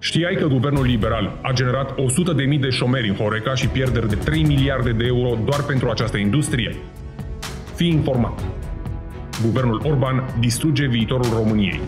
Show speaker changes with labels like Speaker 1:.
Speaker 1: Știai că guvernul liberal a generat 100.000 de șomeri în Horeca și pierderi de 3 miliarde de euro doar pentru această industrie? Fii informat. Guvernul Orban distruge viitorul României.